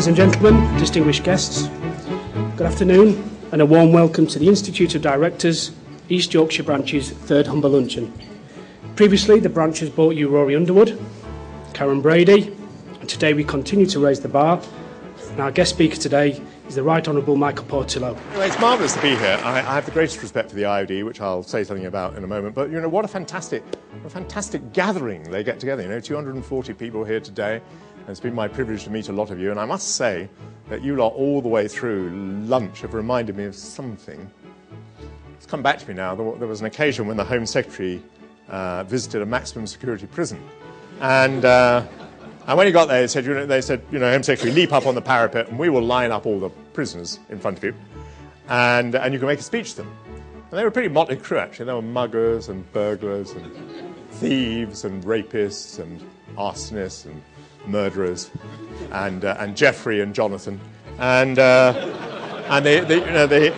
Ladies and gentlemen, distinguished guests, good afternoon and a warm welcome to the Institute of Directors, East Yorkshire Branch's third Humber Luncheon. Previously, the branch has brought you Rory Underwood, Karren Brady, and today we continue to raise the bar. And our guest speaker today is the Right Honourable Michael Portillo. Anyway, it's marvellous to be here. I, I, have the greatest respect for the IOD, which I'll say something about in a moment. But you know, what a fantastic, what a fantastic gathering they get together. You know, 240 people here today. It's been my privilege to meet a lot of you. And I must say that you lot all the way through lunch have reminded me of something. It's come back to me now. There was an occasion when the Home Secretary uh, visited a maximum security prison. And uh, and when he got there, he said, you know, they said, you know, Home Secretary, leap up on the parapet and we will line up all the prisoners in front of you and, and you can make a speech to them. And they were a pretty motley crew, actually. There were muggers and burglars and thieves and rapists and arsonists and murderers and, uh, and Jeffrey and Jonathan. And, uh, and the, the, you know, the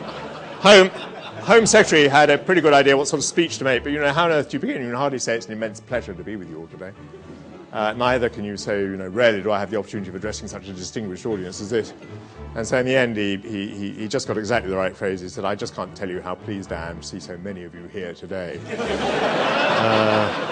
Home, Home Secretary had a pretty good idea what sort of speech to make, but you know, how on earth do you begin? You can hardly say it's an immense pleasure to be with you all today. Uh, neither can you say, you know, rarely do I have the opportunity of addressing such a distinguished audience as this. And so in the end, he, he, he just got exactly the right phrase. He said, I just can't tell you how pleased I am to see so many of you here today. uh,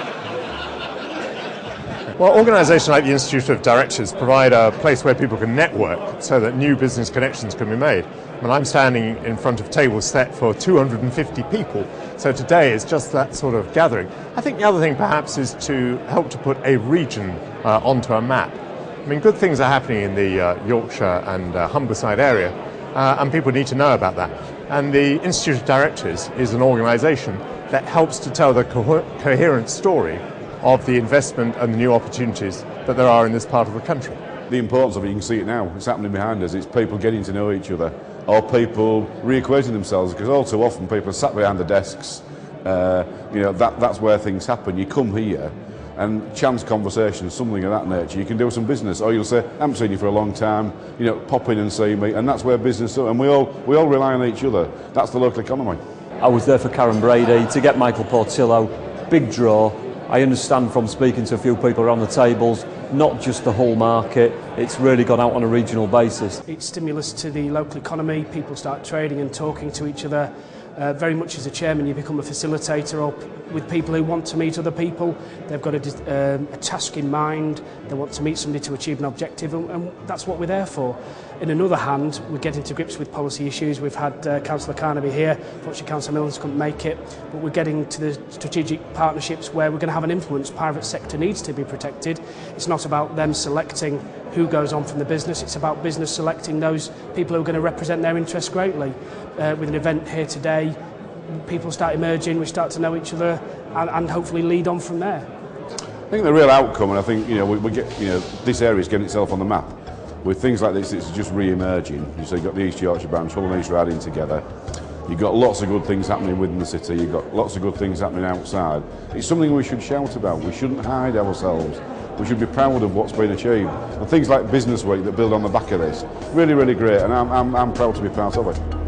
well, organisations like the Institute of Directors provide a place where people can network so that new business connections can be made. I mean, I'm standing in front of tables set for 250 people so today is just that sort of gathering. I think the other thing perhaps is to help to put a region uh, onto a map. I mean, good things are happening in the uh, Yorkshire and uh, Humberside area, uh, and people need to know about that. And the Institute of Directors is an organisation that helps to tell the co- coherent story of the investment and the new opportunities that there are in this part of the country. The importance of it, you can see it now. It's happening behind us. It's people getting to know each other or people reacquainting themselves because all too often people are sat behind the desks. Uh, you know, that, that's where things happen. You come here and chance conversation, something of that nature. You can do some business, or you'll say, "I haven't seen you for a long time." You know, pop in and see me, and that's where business. And we all we all rely on each other. That's the local economy. I was there for Karren Brady to get Michael Portillo. Big draw. I understand from speaking to a few people around the tables, not just the whole market, it's really gone out on a regional basis. It's stimulus to the local economy, people start trading and talking to each other. Uh, very much as a chairman, you become a facilitator or with people who want to meet other people. They've got a, um, a task in mind. They want to meet somebody to achieve an objective, and, and that's what we're there for. In another hand, we're getting to grips with policy issues. We've had uh, Councillor Carnaby here. Fortunately, Councillor Millers couldn't make it, but we're getting to the strategic partnerships where we're going to have an influence. Private sector needs to be protected. It's not about them selecting who goes on from the business. It's about business selecting those people who are going to represent their interests greatly. Uh, with an event here today, people start emerging, we start to know each other, and, and hopefully lead on from there. I think the real outcome, and I think you know we, we get you know this area is getting itself on the map with things like this. It's just re-emerging. So you've got the East Yorkshire branch, Hull and East riding together. You've got lots of good things happening within the city. You've got lots of good things happening outside. It's something we should shout about. We shouldn't hide ourselves. We should be proud of what's been achieved. And things like Business Week that build on the back of this, really, really great. And I'm, I'm, I'm proud to be part of it.